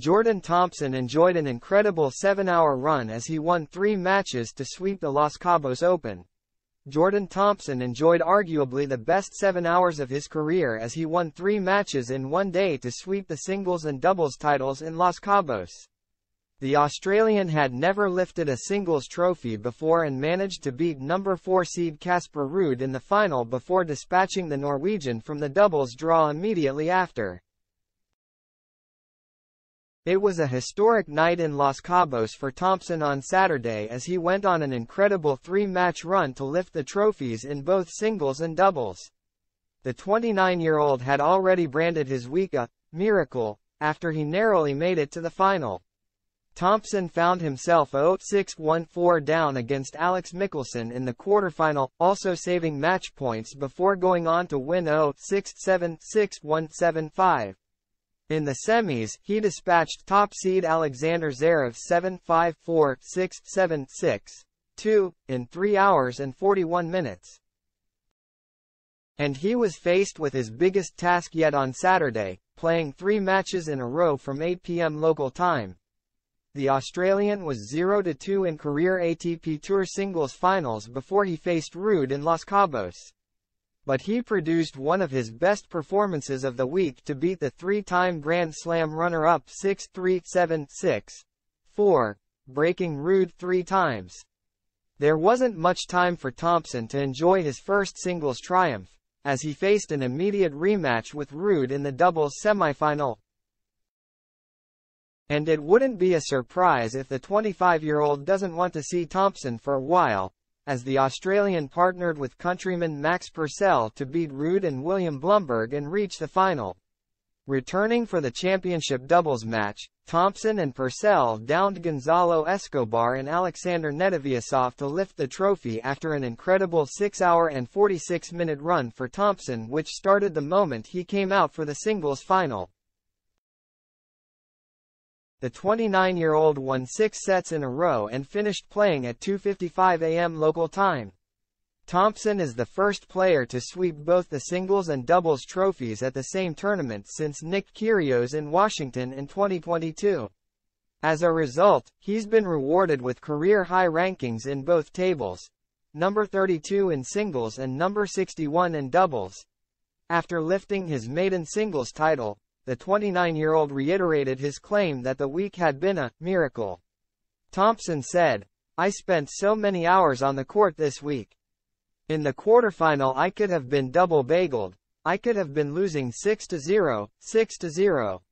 Jordan Thompson enjoyed an incredible seven-hour run as he won three matches to sweep the Los Cabos Open. Jordan Thompson enjoyed arguably the best seven hours of his career as he won three matches in one day to sweep the singles and doubles titles in Los Cabos. The Australian had never lifted a singles trophy before and managed to beat number 4 seed Casper Ruud in the final before dispatching the Norwegian from the doubles draw immediately after. It was a historic night in Los Cabos for Thompson on Saturday as he went on an incredible three-match run to lift the trophies in both singles and doubles. The 29-year-old had already branded his week a miracle after he narrowly made it to the final. Thompson found himself 0-6-1-4 down against Alex Michelsen in the quarterfinal, also saving match points before going on to win 0-6-7-6-1-7-5. In the semis, he dispatched top seed Alexander Zverev 7-5-4-6-7-6-2, in 3 hours and 41 minutes. And he was faced with his biggest task yet on Saturday, playing three matches in a row from 8 p.m. local time. The Australian was 0-2 in career ATP Tour singles finals before he faced Ruud in Los Cabos but he produced one of his best performances of the week to beat the three-time Grand Slam runner-up 6-3-7-6-4, breaking Ruud three times. There wasn't much time for Thompson to enjoy his first singles triumph, as he faced an immediate rematch with Ruud in the doubles semifinal. And it wouldn't be a surprise if the 25-year-old doesn't want to see Thompson for a while, as the Australian partnered with countryman Max Purcell to beat Ruud and William Blumberg and reach the final. Returning for the championship doubles match, Thompson and Purcell downed Gonzalo Escobar and Alexander Nedovyesov to lift the trophy after an incredible 6-hour and 46-minute run for Thompson which started the moment he came out for the singles final. The 29-year-old won six sets in a row and finished playing at 2.55 a.m. local time. Thompson is the first player to sweep both the singles and doubles trophies at the same tournament since Nick Kyrgios in Washington in 2022. As a result, he's been rewarded with career-high rankings in both tables, number 32 in singles and number 61 in doubles. After lifting his maiden singles title, the 29-year-old reiterated his claim that the week had been a miracle. Thompson said, I spent so many hours on the court this week. In the quarterfinal I could have been double bageled. I could have been losing 6 to 0, 6 to 0.